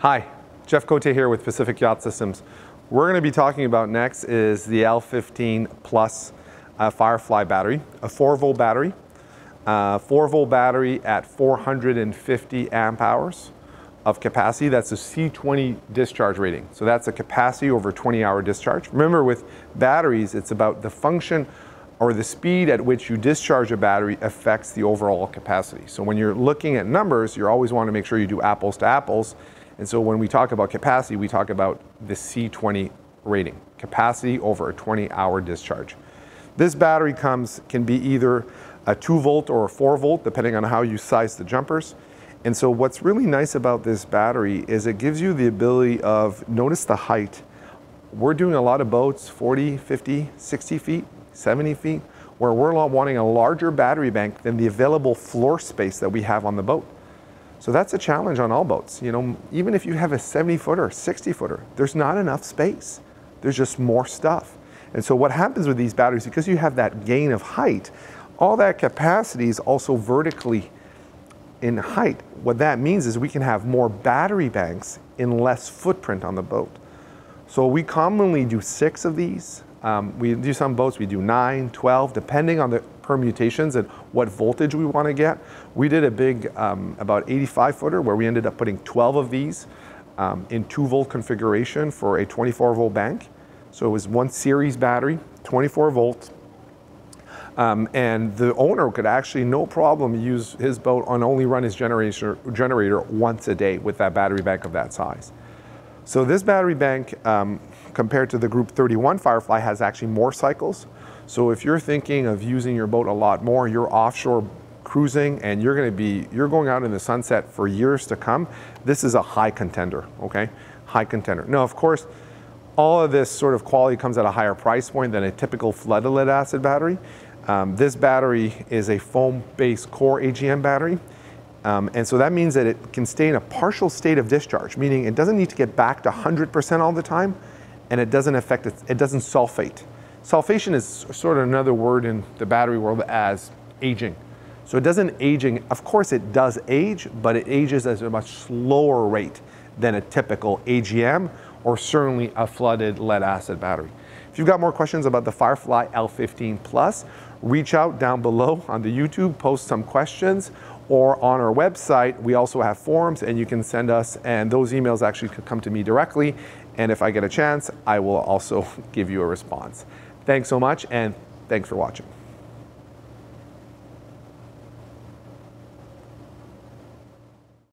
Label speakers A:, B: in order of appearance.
A: Hi, Jeff Cote here with Pacific Yacht Systems. We're going to be talking about next is the L15 Plus uh, Firefly battery, a 4 volt battery, uh, 4 volt battery at 450 amp hours of capacity. That's a C20 discharge rating. So that's a capacity over 20 hour discharge. Remember with batteries, it's about the function or the speed at which you discharge a battery affects the overall capacity. So when you're looking at numbers, you always want to make sure you do apples to apples. And so when we talk about capacity, we talk about the C20 rating, capacity over a 20 hour discharge. This battery comes, can be either a 2 volt or a 4 volt, depending on how you size the jumpers. And so what's really nice about this battery is it gives you the ability of, notice the height. We're doing a lot of boats, 40, 50, 60 feet. 70 feet, where we're wanting a larger battery bank than the available floor space that we have on the boat. So that's a challenge on all boats. You know, even if you have a 70 footer, 60 footer, there's not enough space. There's just more stuff. And so what happens with these batteries, because you have that gain of height, all that capacity is also vertically in height. What that means is we can have more battery banks in less footprint on the boat. So we commonly do six of these um, we do some boats, we do 9, 12, depending on the permutations and what voltage we want to get. We did a big, um, about 85 footer where we ended up putting 12 of these um, in 2 volt configuration for a 24 volt bank. So it was one series battery, 24 volt. Um, and the owner could actually, no problem, use his boat and only run his generator, generator once a day with that battery bank of that size. So this battery bank, um, compared to the Group 31 Firefly, has actually more cycles. So if you're thinking of using your boat a lot more, you're offshore cruising and you're going to be, you're going out in the sunset for years to come, this is a high contender, okay? High contender. Now, of course, all of this sort of quality comes at a higher price point than a typical flooded lead acid battery. Um, this battery is a foam-based core AGM battery. Um, and so that means that it can stay in a partial state of discharge, meaning it doesn't need to get back to 100% all the time, and it doesn't affect it, it doesn't sulfate. Sulfation is sort of another word in the battery world as aging. So it doesn't aging, of course it does age, but it ages at a much slower rate than a typical AGM or certainly a flooded lead acid battery. If you've got more questions about the Firefly L15 Plus, reach out down below on the YouTube, post some questions, or on our website, we also have forms and you can send us, and those emails actually could come to me directly. And if I get a chance, I will also give you a response. Thanks so much, and thanks for watching.